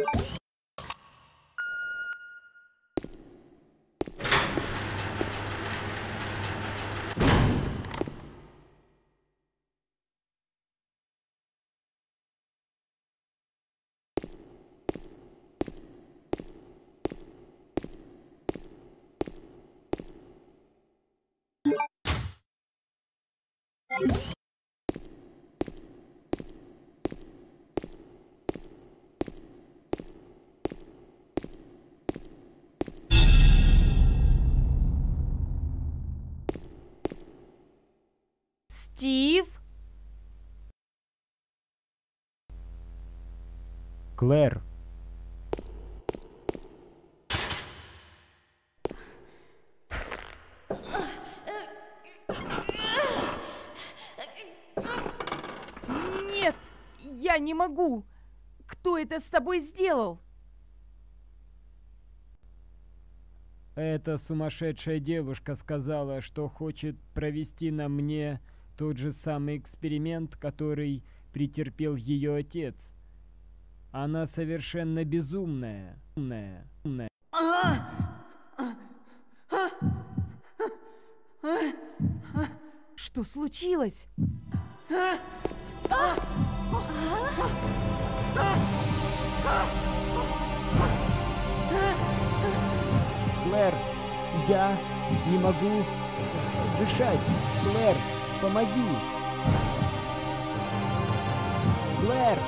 Стив? Клэр, Нет, я не могу. Кто это с тобой сделал? эта сумасшедшая девушка сказала, что хочет провести на мне тот же самый эксперимент, который претерпел ее отец. Она совершенно безумная. Умная, умная. Что случилось? Клэр, я не могу дышать. Клэр, помоги. Клэр!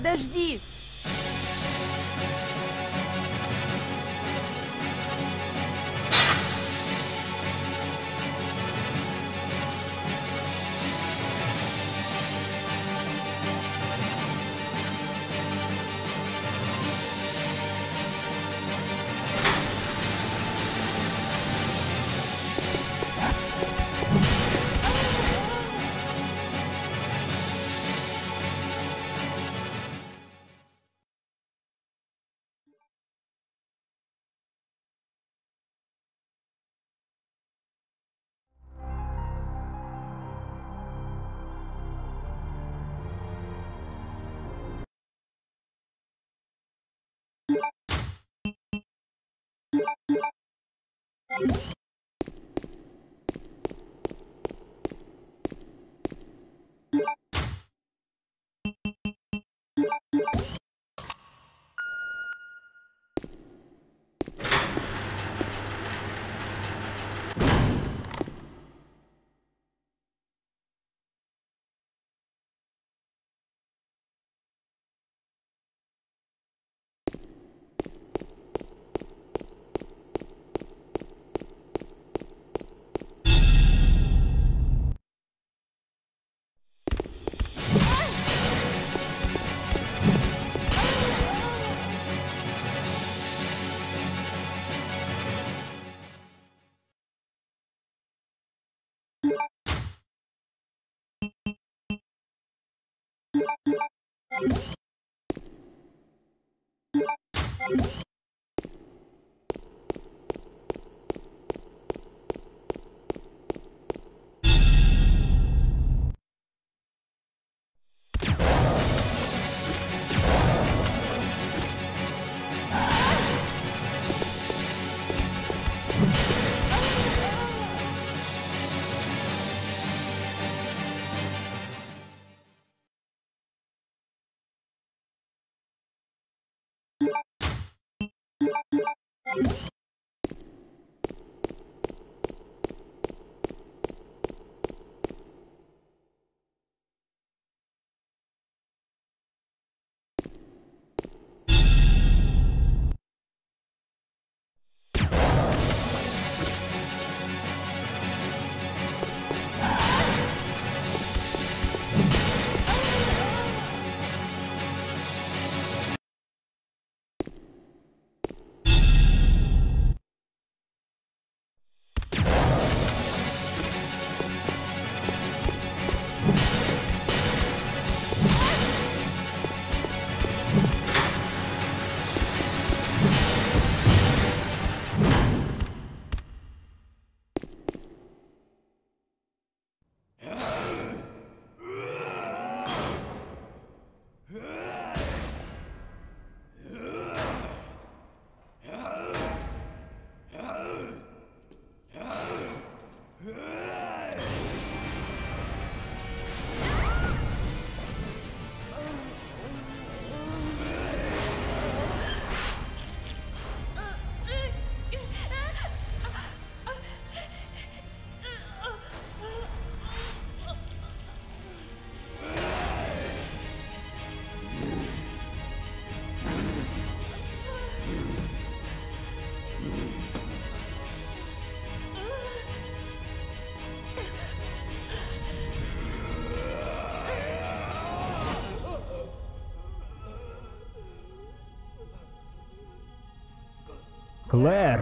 Подожди! you you. Thanks. Клэр!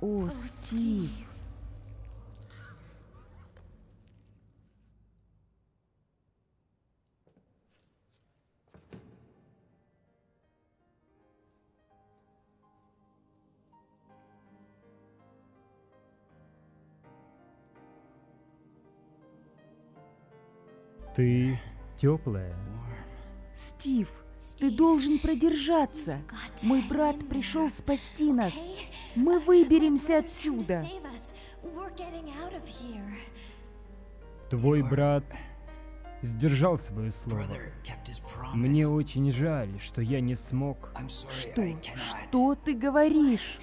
О, Стив. Ты теплая. Стив, ты должен продержаться. Мой брат пришел спасти нас. Мы выберемся отсюда. Твой брат сдержал свое слово. Мне очень жаль, что я не смог. Что? Что ты говоришь?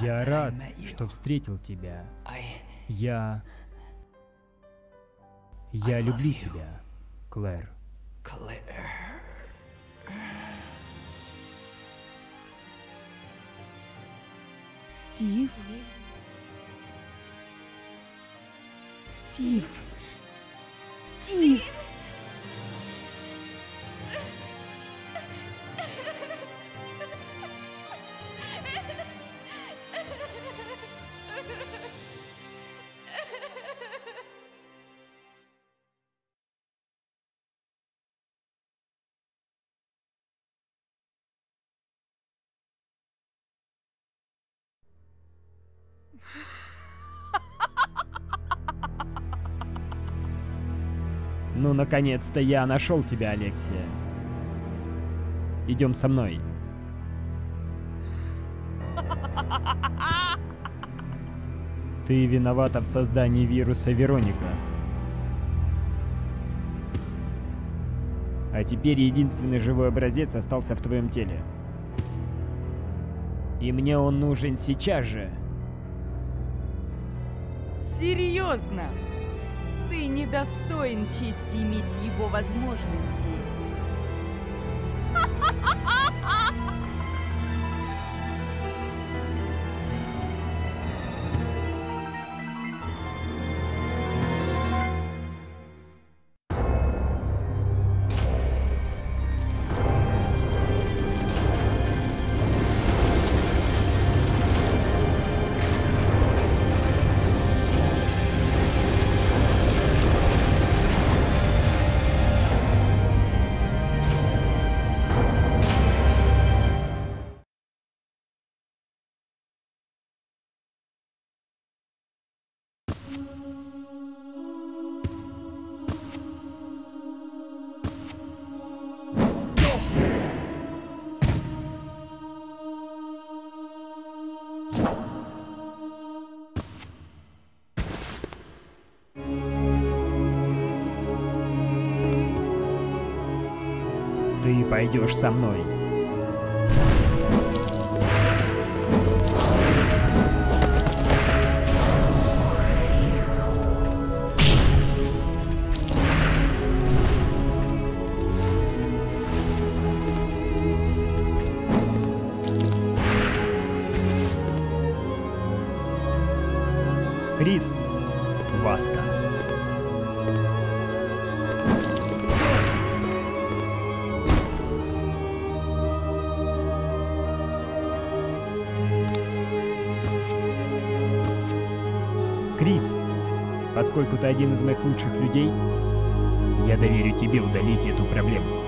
Я рад, что встретил тебя. Я... Я люблю тебя, Клэр. Стив? Стив? Стив? Ну, наконец-то я нашел тебя, Алексия. Идем со мной. Ты виновата в создании вируса Вероника. А теперь единственный живой образец остался в твоем теле. И мне он нужен сейчас же. Серьезно? Ты недостоин чести иметь его возможности. Пойдешь со мной. Крис, поскольку ты один из моих лучших людей, я доверю тебе удалить эту проблему.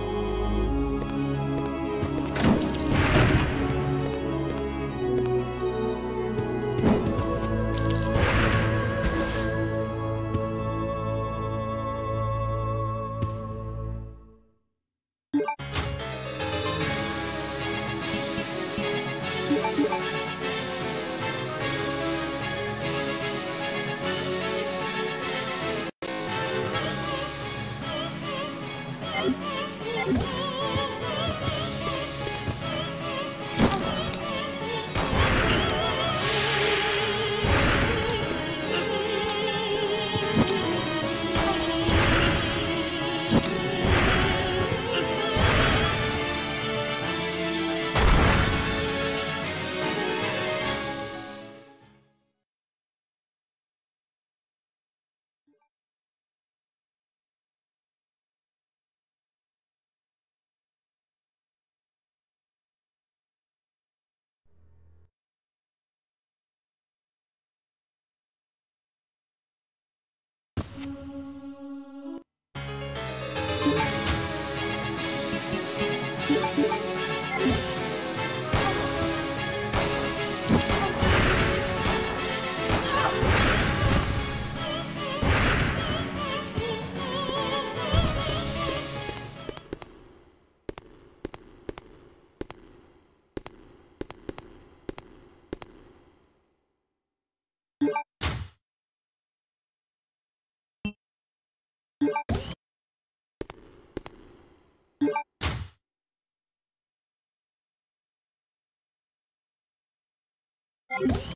Thanks.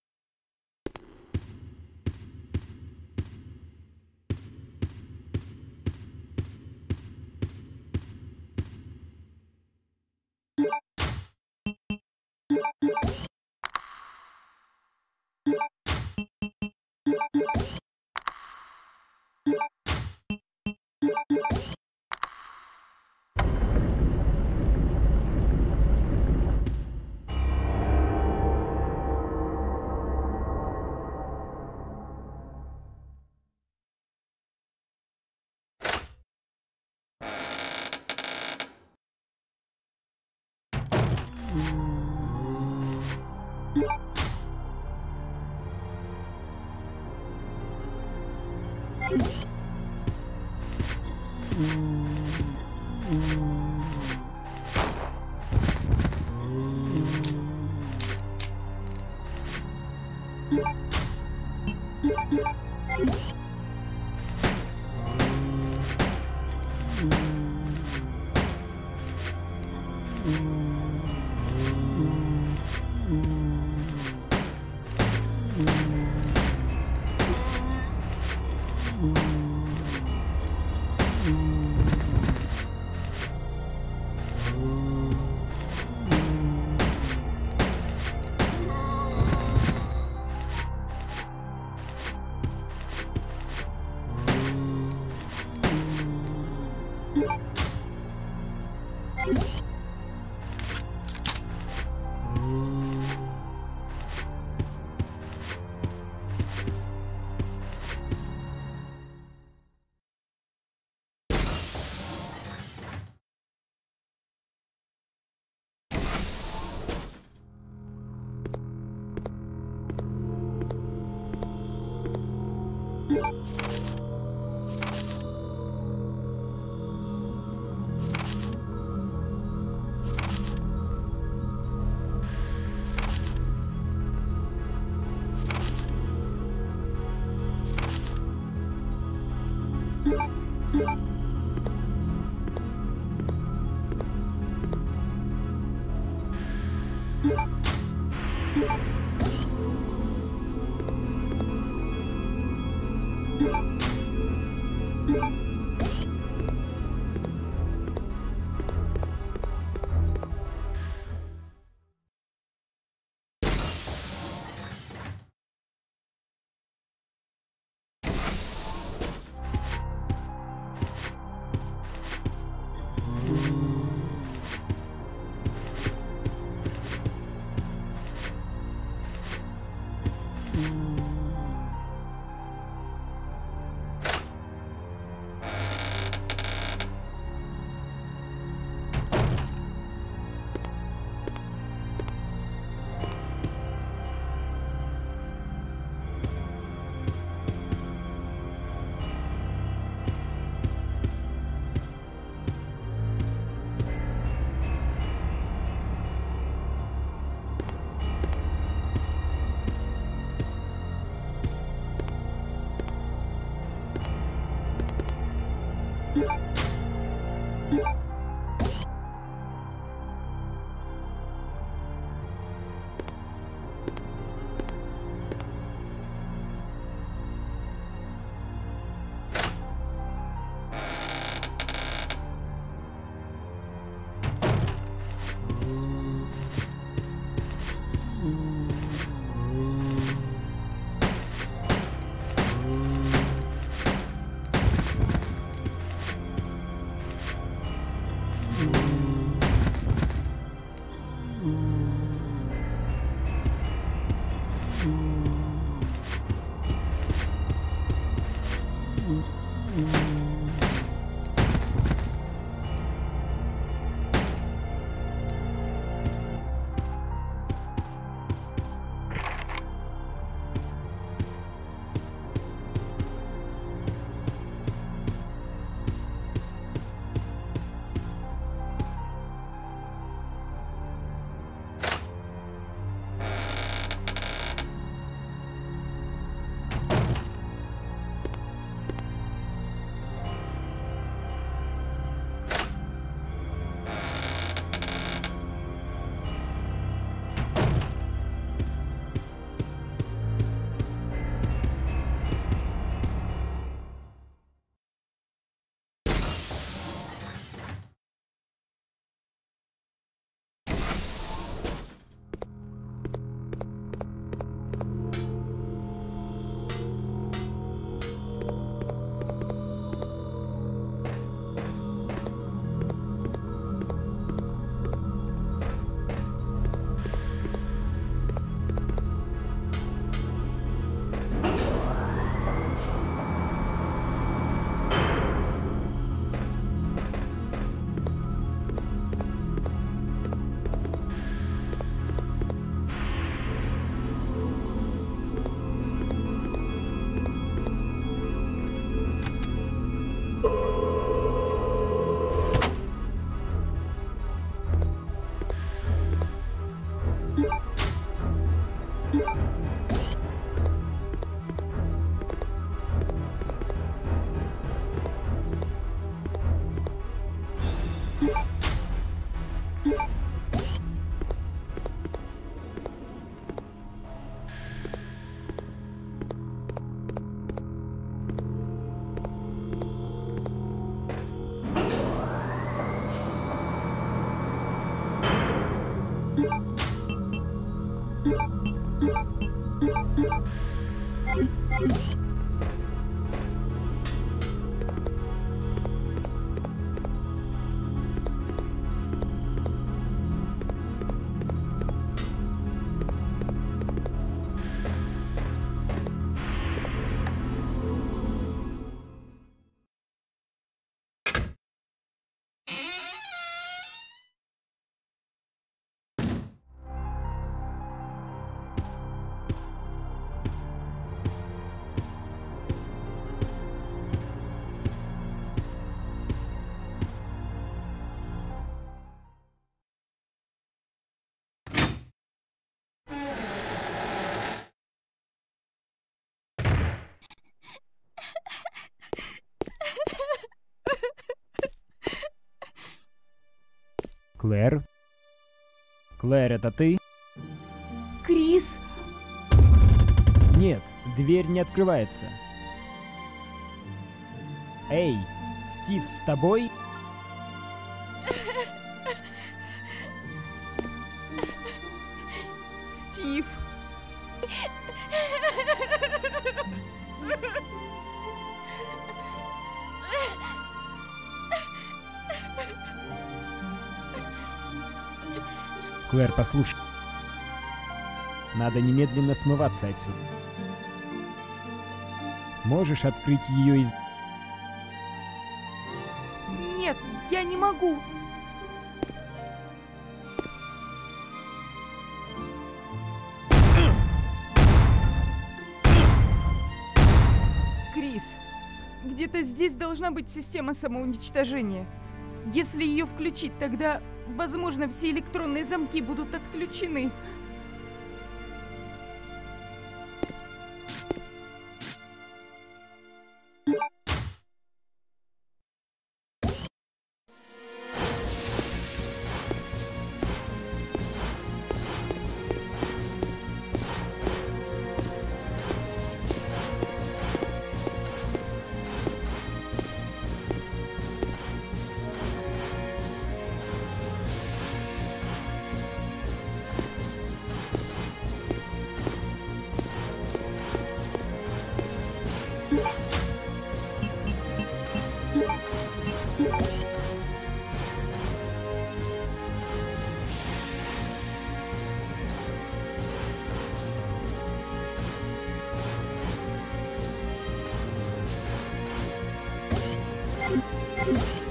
you. Клэр? Клэр, это ты? Крис? Нет, дверь не открывается. Эй, Стив с тобой? Клэр, послушай. Надо немедленно смываться отсюда. Можешь открыть ее из... Нет, я не могу. Крис, где-то здесь должна быть система самоуничтожения. Если ее включить, тогда, возможно, все электронные замки будут отключены. Let's go.